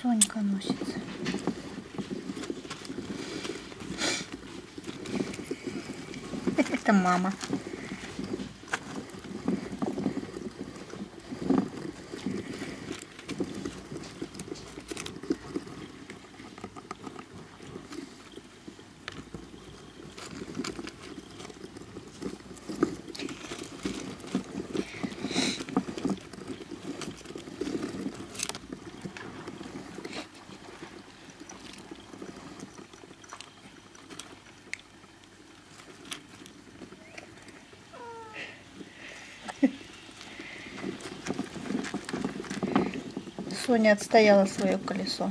Сонька носится. Это мама. Соня отстояла свое колесо.